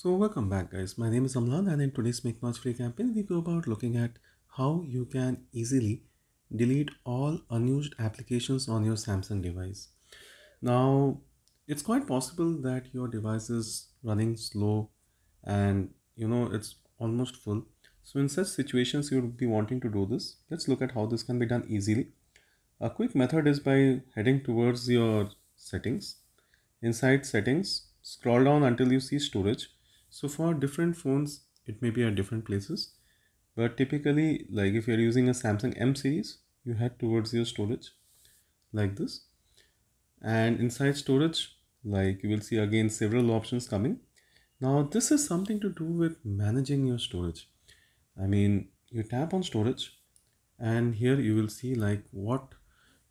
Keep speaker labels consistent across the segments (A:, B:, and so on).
A: So welcome back guys, my name is Amlan and in today's Make March Free campaign we go about looking at how you can easily delete all unused applications on your Samsung device. Now it's quite possible that your device is running slow and you know it's almost full. So in such situations you would be wanting to do this. Let's look at how this can be done easily. A quick method is by heading towards your settings. Inside settings, scroll down until you see storage so for different phones it may be at different places but typically like if you're using a samsung m series you head towards your storage like this. And inside storage like you will see again several options coming. Now this is something to do with managing your storage. I mean you tap on storage and here you will see like what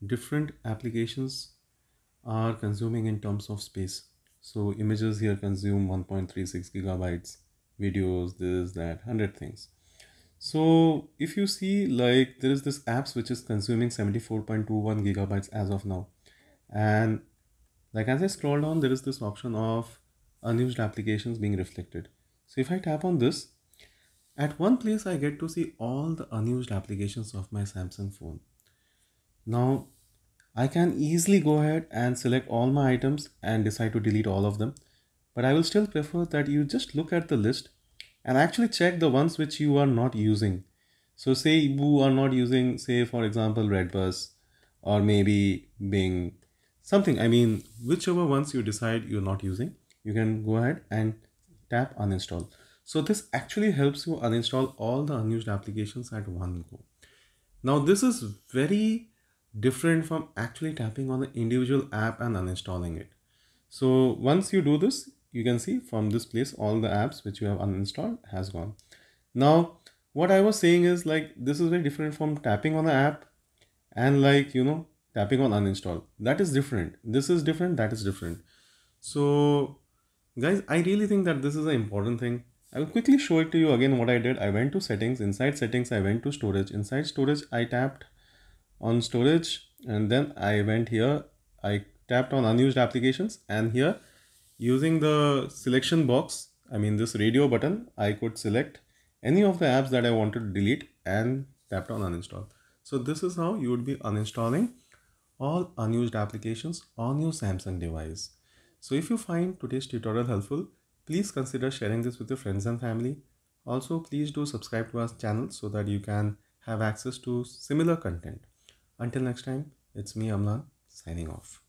A: different applications are consuming in terms of space so images here consume 1.36 gigabytes videos this that 100 things. So if you see like there is this apps which is consuming 74.21 gigabytes as of now. And like as i scroll down there is this option of unused applications being reflected. So if i tap on this at one place i get to see all the unused applications of my samsung phone. Now I can easily go ahead and select all my items and decide to delete all of them. But I will still prefer that you just look at the list and actually check the ones which you are not using. So say you are not using, say for example, Redbus or maybe Bing, something. I mean, whichever ones you decide you're not using, you can go ahead and tap uninstall. So this actually helps you uninstall all the unused applications at one go. Now this is very different from actually tapping on the individual app and uninstalling it. So once you do this, you can see from this place all the apps which you have uninstalled has gone. Now what I was saying is like this is very different from tapping on the app and like you know tapping on uninstall. That is different. This is different. That is different. So guys, I really think that this is an important thing. I will quickly show it to you again what I did. I went to settings. Inside settings, I went to storage. Inside storage, I tapped on storage and then I went here. I tapped on unused applications and here using the selection box I mean this radio button I could select any of the apps that I wanted to delete and tapped on uninstall. So this is how you would be uninstalling all unused applications on your Samsung device. So if you find today's tutorial helpful please consider sharing this with your friends and family. Also please do subscribe to our channel so that you can have access to similar content until next time, it's me Amlan signing off.